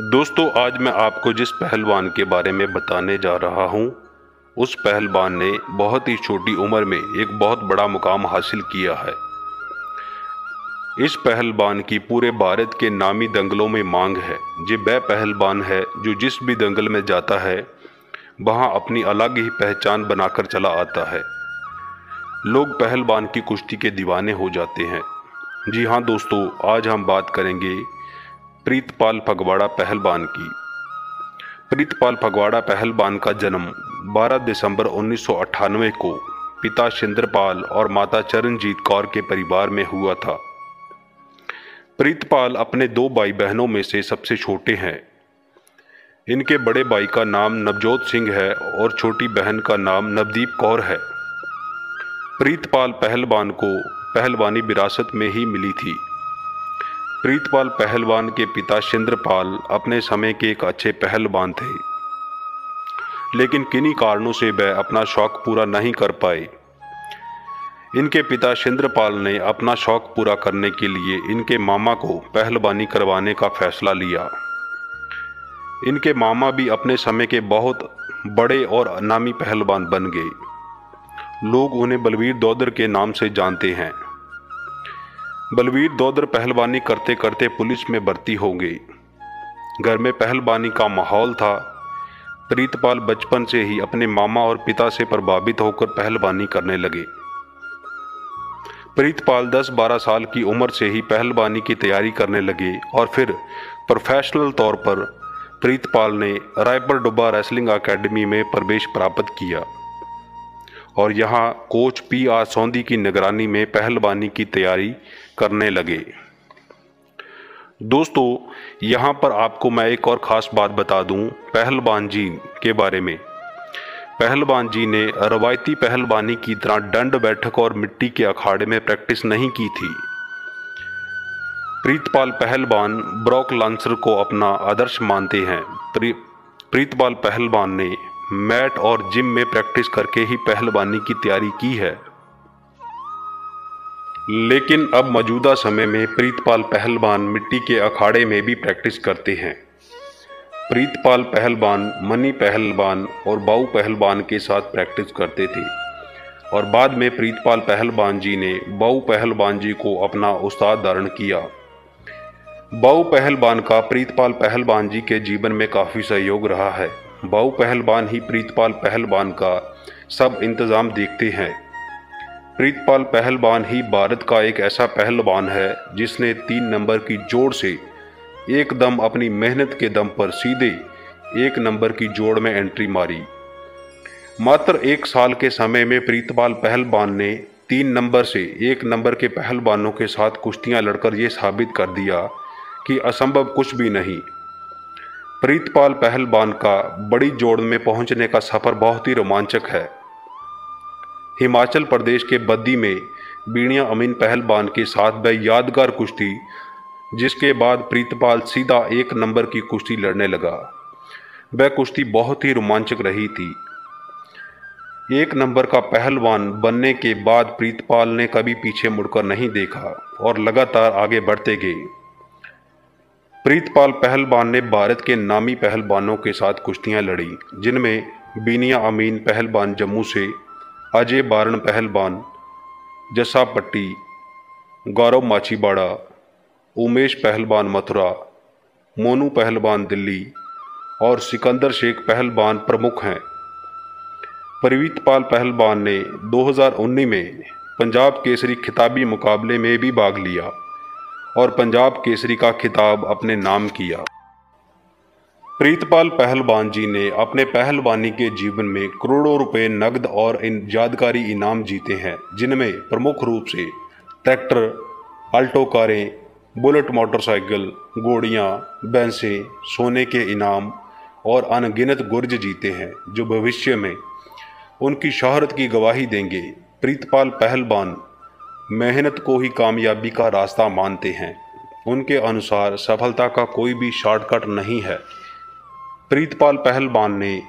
दोस्तों, आज मैं आपको जिस पहलवान के बारे में बताने जा रहा हूँ, उस पहलवान ने बहुत ही छोटी उम्र में एक बहुत बड़ा मुकाम हासिल किया है। इस पहलवान की पूरे भारत के नामी दंगलों में मांग है। ये वह पहलवान है जो जिस भी दंगल में जाता है, वहाँ अपनी अलग ही पहचान बनाकर चला आता है। लोग पहलवान की कुश्ती के दीवाने हो जाते हैं। जी हाँ दोस्तों, आज हम बात करेंगे प्रीतपाल फगवाड़ा पहलवान की। प्रीतपाल फगवाड़ा पहलवान का जन्म 12 दिसंबर उन्नीस सौ अट्ठानवे को पिता शिंद्रपाल और माता चरणजीत कौर के परिवार में हुआ था। प्रीतपाल अपने दो भाई बहनों में से सबसे छोटे हैं। इनके बड़े भाई का नाम नवजोत सिंह है और छोटी बहन का नाम नवदीप कौर है। प्रीतपाल पहलवान को पहलवानी विरासत में ही मिली थी। प्रीतपाल पहलवान के पिता शिंद्रपाल अपने समय के एक अच्छे पहलवान थे। लेकिन किन्हीं कारणों से वह अपना शौक पूरा नहीं कर पाए। इनके पिता शिंद्रपाल ने अपना शौक पूरा करने के लिए इनके मामा को पहलवानी करवाने का फैसला लिया। इनके मामा भी अपने समय के बहुत बड़े और नामी पहलवान बन गए। लोग उन्हें बलवीर दौदर के नाम से जानते हैं। बलवीर दौदर पहलवानी करते करते पुलिस में भर्ती हो गई। घर में पहलवानी का माहौल था। प्रीतपाल बचपन से ही अपने मामा और पिता से प्रभावित होकर पहलवानी करने लगे। प्रीतपाल 10-12 साल की उम्र से ही पहलवानी की तैयारी करने लगे और फिर प्रोफेशनल तौर पर प्रीतपाल ने रायपुर डुब्बा रेसलिंग अकेडमी में प्रवेश प्राप्त किया। और यहाँ कोच पी आर सौंदी की निगरानी में पहलवानी की तैयारी करने लगे। दोस्तों, यहाँ पर आपको मैं एक और ख़ास बात बता दूँ, पहलवान जी के बारे में। पहलवान जी ने रवायती पहलवानी की तरह दंड बैठक और मिट्टी के अखाड़े में प्रैक्टिस नहीं की थी। प्रीतपाल पहलवान ब्रॉक लांसर को अपना आदर्श मानते हैं। प्रीतपाल पहलवान ने मैट और जिम में प्रैक्टिस करके ही पहलवानी की तैयारी की है। लेकिन अब मौजूदा समय में प्रीतपाल पहलवान मिट्टी के अखाड़े में भी प्रैक्टिस करते हैं। प्रीतपाल पहलवान, मनी पहलवान और बाऊ पहलवान के साथ प्रैक्टिस करते थे। और बाद में प्रीतपाल पहलवान जी ने बाऊ पहलवान जी को अपना उस्ताद धारण किया। बाऊ पहलवान का प्रीतपाल पहलवान जी के जीवन में काफ़ी सहयोग रहा है। बाऊ पहलवान ही प्रीतपाल पहलवान का सब इंतज़ाम देखते हैं। प्रीतपाल पहलवान ही भारत का एक ऐसा पहलवान है, जिसने तीन नंबर की जोड़ से एकदम अपनी मेहनत के दम पर सीधे एक नंबर की जोड़ में एंट्री मारी। मात्र एक साल के समय में प्रीतपाल पहलवान ने तीन नंबर से एक नंबर के पहलवानों के साथ कुश्तियाँ लड़कर ये साबित कर दिया कि असंभव कुछ भी नहीं। प्रीतपाल पहलवान का बड़ी जोड़ में पहुँचने का सफ़र बहुत ही रोमांचक है। हिमाचल प्रदेश के बद्दी में बीणिया अमीन पहलवान के साथ वह यादगार कुश्ती, जिसके बाद प्रीतपाल सीधा एक नंबर की कुश्ती लड़ने लगा। वह कुश्ती बहुत ही रोमांचक रही थी। एक नंबर का पहलवान बनने के बाद प्रीतपाल ने कभी पीछे मुड़कर नहीं देखा और लगातार आगे बढ़ते गए। प्रीतपाल पहलवान ने भारत के नामी पहलवानों के साथ कुश्तियाँ लड़ी, जिनमें बीनिया अमीन पहलवान जम्मू से, अजय बारण पहलवान, जसा पट्टी, गौरव माछीबाड़ा, उमेश पहलवान मथुरा, मोनू पहलवान दिल्ली और सिकंदर शेख पहलवान प्रमुख हैं। परिवीतपाल पहलवान ने 2019 में पंजाब केसरी खिताबी मुकाबले में भी भाग लिया। और पंजाब केसरी का खिताब अपने नाम किया। प्रीतपाल पहलवान जी ने अपने पहलवानी के जीवन में करोड़ों रुपए नकद और इन यादगारी इनाम जीते हैं, जिनमें प्रमुख रूप से ट्रैक्टर, अल्टो कारें, बुलेट मोटरसाइकिल गोड़ियाँ बैंसें सोने के इनाम और अनगिनत गुर्ज जीते हैं, जो भविष्य में उनकी शहरत की गवाही देंगे। प्रीतपाल पहलवान मेहनत को ही कामयाबी का रास्ता मानते हैं। उनके अनुसार सफलता का कोई भी शॉर्टकट नहीं है। प्रीतपाल पहलवान ने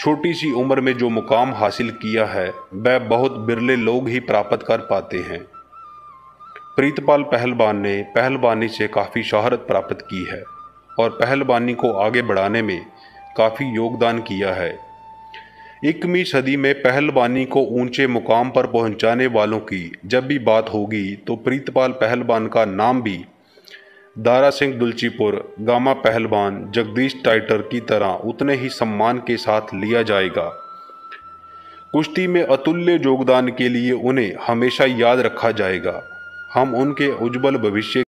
छोटी सी उम्र में जो मुकाम हासिल किया है, वह बहुत बिरले लोग ही प्राप्त कर पाते हैं। प्रीतपाल पहलवान ने पहलवानी से काफ़ी शहरत प्राप्त की है और पहलवानी को आगे बढ़ाने में काफ़ी योगदान किया है। इकवीं सदी में पहलवानी को ऊँचे मुकाम पर पहुँचाने वालों की जब भी बात होगी तो प्रीतपाल पहलवान का नाम भी दारा सिंह दुलचीपुर, गामा पहलवान जगदीश टाइटर की तरह उतने ही सम्मान के साथ लिया जाएगा। कुश्ती में अतुल्य योगदान के लिए उन्हें हमेशा याद रखा जाएगा। हम उनके उज्जवल भविष्य